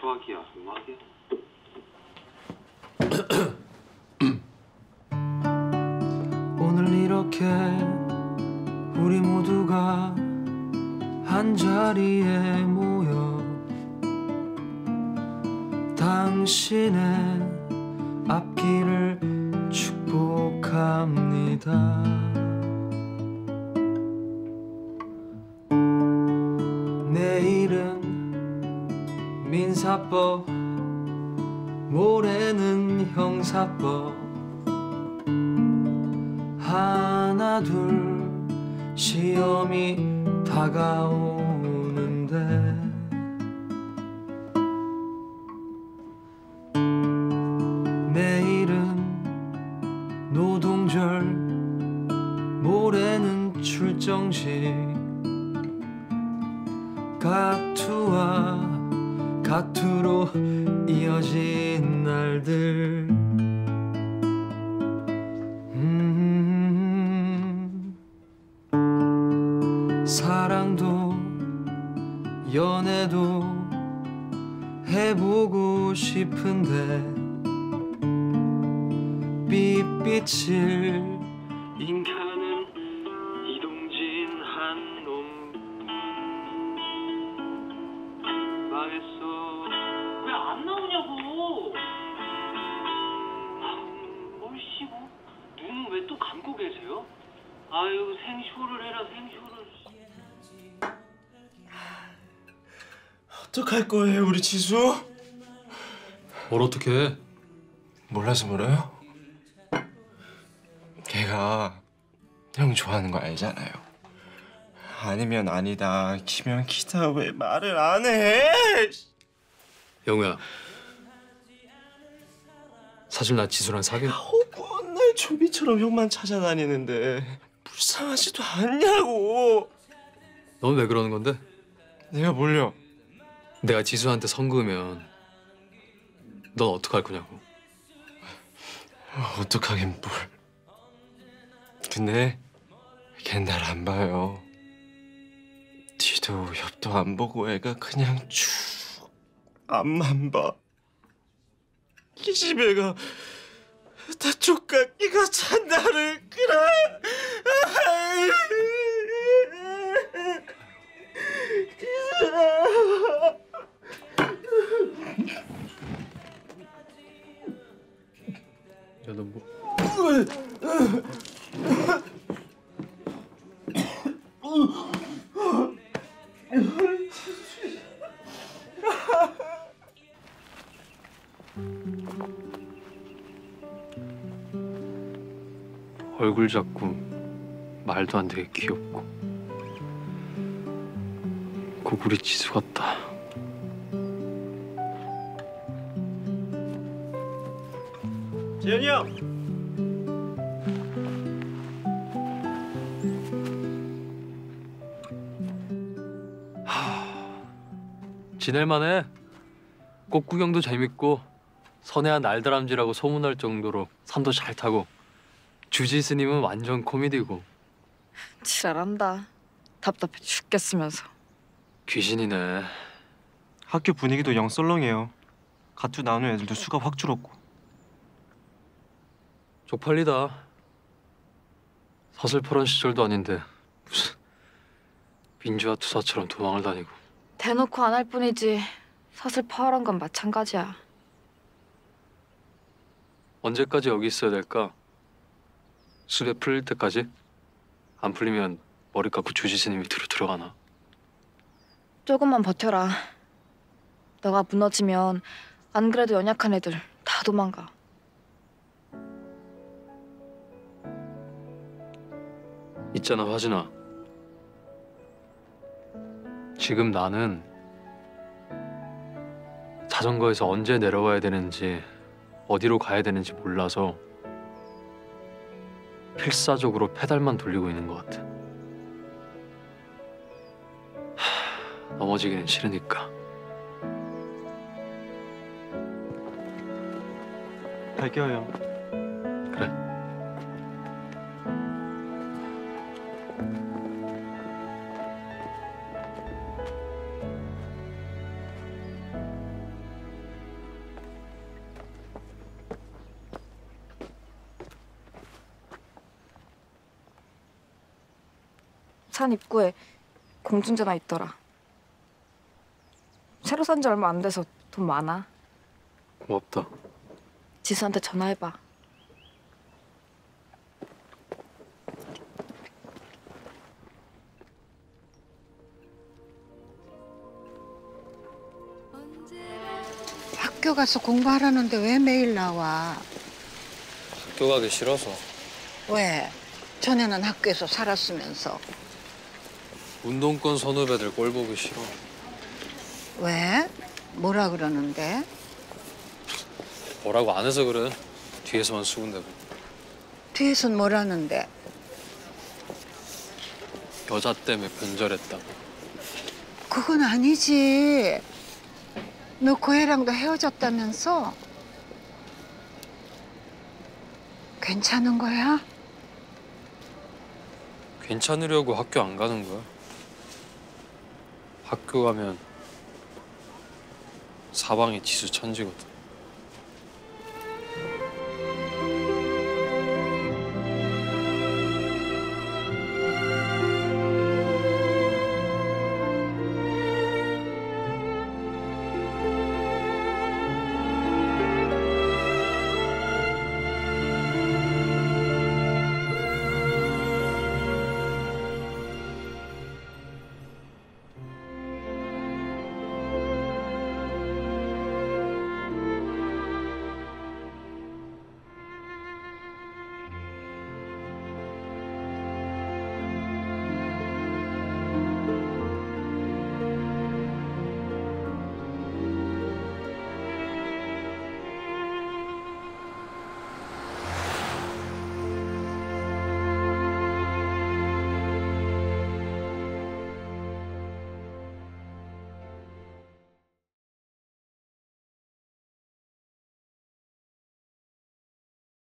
수학이야, 음악이야. 오늘 이렇게 우리 모두가 한 자리에 모여 당신의 앞길을 축복합니다. 민사법, 모레는 형사법. 하나 둘 시험이 다가오는데 내일은 노동절 모레는 출정식 가투와 가투로 이어진 날들. 음, 사랑도 연애도 해보고 싶은데 삐삐칠 인간 아유 생쇼를 해라 생쇼를. 어떡할 거예요, 우리 지수? 뭘 어떻게 해? 몰라서 물어요? 걔가 형 좋아하는 거 알잖아요. 아니면 아니다, 키면 키다 왜 말을 안 해? 영우야 사실 나 지수랑 사귄 어, 날 좀비처럼 형만 찾아다니는데 불쌍하지도 않냐고. 넌 왜 그러는 건데? 내가 뭘요? 내가 지수한테 선 그으면 넌 어떡할 거냐고 어떡하긴 뭘. 근데 걘 날 안 봐요. 뒤도 옆도 안 보고 애가 그냥 쭉 앞만 봐. 이 집애가 다 족각기가 찬 나를 그래. 야너 뭐... 얼굴 작고 말도 안 되게 귀엽고 꼭 우리 지수 같다 재현이 형. 지낼만해 꽃구경도 재밌고 선해한 날다람쥐라고 소문날 정도로 산도 잘 타고 주지스님은 완전 코미디고 지랄한다. 답답해 죽겠으면서. 귀신이네 학교 분위기도 영 썰렁해요. 가투 나오는 애들도 수가 확 줄었고. 쪽팔리다 서슬퍼런 시절도 아닌데 무슨 민주화 투사처럼 도망을 다니고 대놓고 안 할 뿐이지. 사슬 파란 건 마찬가지야. 언제까지 여기 있어야 될까? 수배 풀릴 때까지? 안 풀리면 머리 깎고 주지스님이 뒤로 들어가나? 조금만 버텨라. 너가 무너지면 안 그래도 연약한 애들 다 도망가. 있잖아 화진아 지금 나는 자전거에서 언제 내려와야 되는지 어디로 가야 되는지 몰라서 필사적으로 페달만 돌리고 있는 것 같아 하, 넘어지기는 싫으니까 갈게요 형. 산 입구에 공중전화 있더라. 새로 산 지 얼마 안 돼서 돈 많아. 고맙다. 지수한테 전화해봐. 학교 가서 공부하라는데 왜 매일 나와? 학교 가기 싫어서 왜? 전에는 학교에서 살았으면서. 운동권 선후배들 꼴 보기 싫어. 왜? 뭐라 그러는데? 뭐라고 안 해서 그래. 뒤에서만 수군대고. 뒤에선 뭐라는데? 여자 때문에 변절했다고. 그건 아니지. 너그 애랑도 헤어졌다면서? 괜찮은 거야? 괜찮으려고 학교 안 가는 거야. 학교 가면 사방이 지수 천지거든.